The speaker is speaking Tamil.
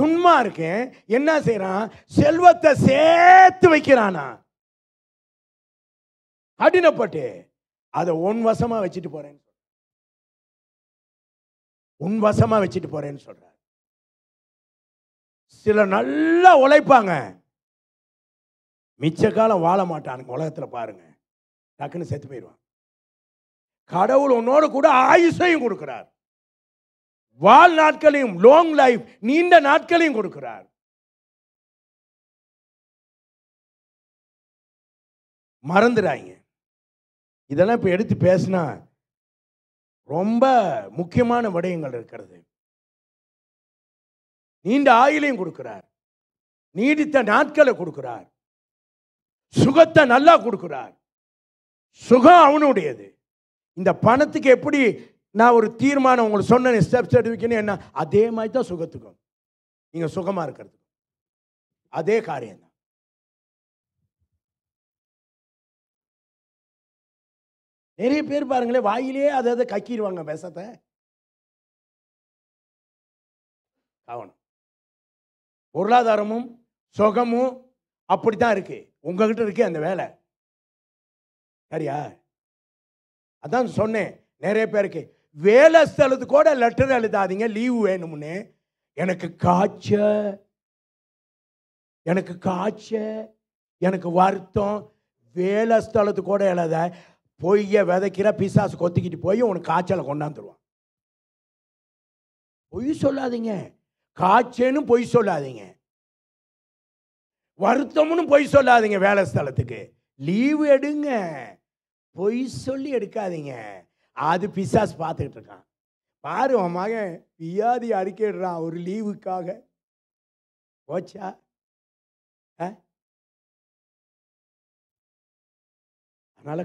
சும்மா இருக்கேன். என்ன செய்யறான் செல்வத்தை சேர்த்து வைக்கிறானா? கடினப்பட்டு அதை உன் வசமா வச்சுட்டு போறேன்னு உன் வசமா வச்சுட்டு போறேன்னு சொல்றார். சிலர் நல்லா உழைப்பாங்க. மிச்ச காலம் வாழ மாட்டானுங்க உலகத்தில் பாருங்க. டக்குன்னு செத்து போயிடுவான். கடவுள் உன்னோடு கூட ஆயுசையும் கொடுக்குறார். வாழ் நாட்களையும் லாங் லைஃப் நீண்ட நாட்களையும் கொடுக்கிறார். மறந்துடாங்க இதெல்லாம் இப்போ எடுத்து பேசினா ரொம்ப முக்கியமான விடயங்கள் இருக்கிறது. நீண்ட ஆயுளையும் கொடுக்கிறார். நீடித்த நாட்களை கொடுக்கிறார். சுகத்தை நல்லா கொடுக்கிறார். சுகம் அவனுடையது. இந்த பணத்துக்கு எப்படி நான் ஒரு தீர்மானம் உங்களுக்கு சொன்ன ஸ்டெப்ஸ் எடுக்கணும் என்ன? அதே மாதிரி தான் சுகத்துக்கும். நீங்கள் சுகமாக இருக்கிறது அதே காரியம் தான். நிறைய பேர் பாருங்களேன் வாயிலே அதை அதை கக்கிடுவாங்க விஷத்தை கவனம். பொருளாதாரமும் சுகமும் அப்படி தான் இருக்கு. உங்ககிட்ட இருக்கு அந்த வேலை. சரியா? அதான் சொன்னேன். நிறைய பேருக்கு. வேலை ஸ்தலத்து கூட லெட்டர் எழுதாதீங்க லீவு வேணும்னு. எனக்கு காய்ச்ச எனக்கு காய்ச்ச எனக்கு வருத்தம். வேலை ஸ்தலத்து கூட எழுத பொய்ய விதைக்கிற பிசாசு கொத்திக்கிட்டு போய் உனக்கு காய்ச்சலை கொண்டாந்துருவான். பொய் சொல்லாதீங்க. காய்ச்சேன்னு பொய் சொல்லாதீங்க. வருத்தம்னு பொய் சொல்லாதீங்க வேலை ஸ்தலத்துக்கு. லீவு எடுங்க. பொய் சொல்லி எடுக்காதீங்க. அது பிசாஸ் பார்த்துக்கிட்டு இருக்கான். பாரு உன் மகன் வியாதி அறிக்கைடுறான் ஒரு லீவுக்காக. போச்சா? ஆ? அதனால